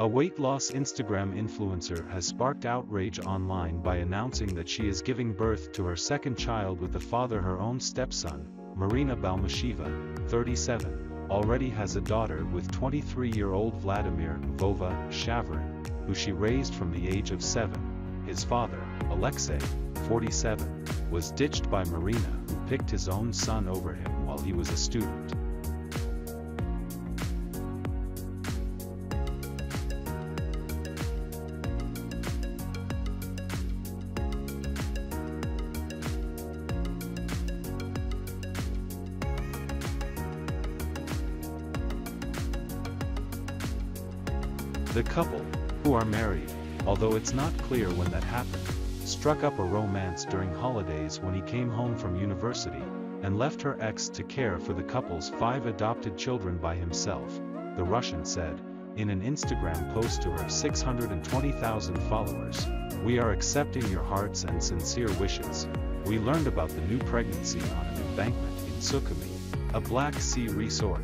A weight loss Instagram influencer has sparked outrage online by announcing that she is giving birth to her second child with the father her own stepson, Marina Balmasheva, 37, already has a daughter with 23-year-old Vladimir Vova Shavyrin, who she raised from the age of 7. His father, Alexei, 47, was ditched by Marina who picked his own son over him while he was a student. The couple, who are married, although it's not clear when that happened, struck up a romance during holidays when he came home from university, and left her ex to care for the couple's five adopted children by himself, the Russian said, in an Instagram post to her 620,000 followers. We are accepting your hearts and sincere wishes. We learned about the new pregnancy on an embankment in Sukhumi, a Black Sea resort.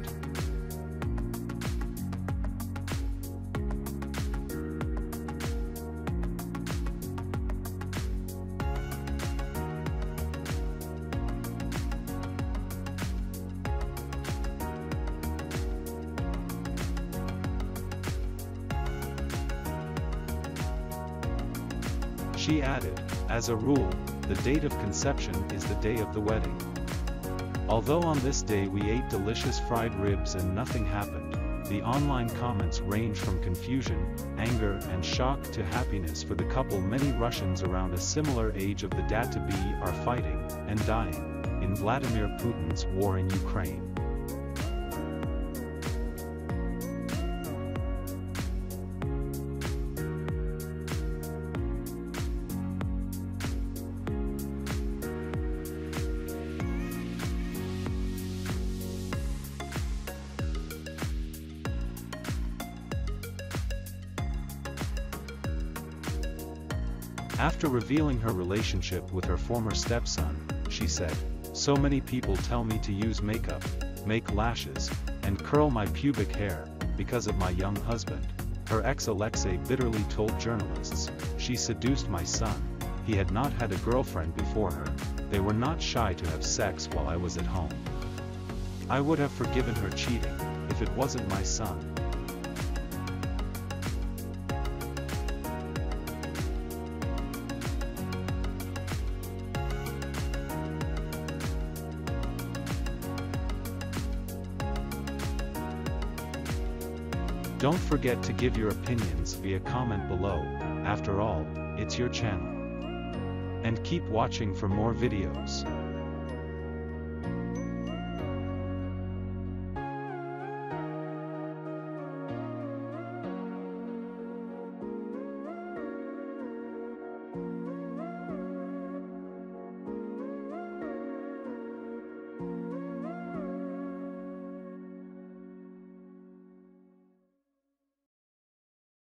She added, as a rule, the date of conception is the day of the wedding. Although on this day we ate delicious fried ribs and nothing happened, the online comments range from confusion, anger and shock to happiness for the couple many Russians around a similar age of the dad-to-be are fighting, and dying, in Vladimir Putin's war in Ukraine. After revealing her relationship with her former stepson, she said, So many people tell me to use makeup, make lashes, and curl my pubic hair, because of my young husband. Her ex Alexei bitterly told journalists, She seduced my son. He had not had a girlfriend before her. They were not shy to have sex while I was at home. I would have forgiven her cheating, if it wasn't my son. Don't forget to give your opinions via comment below, after all, it's your channel. And keep watching for more videos.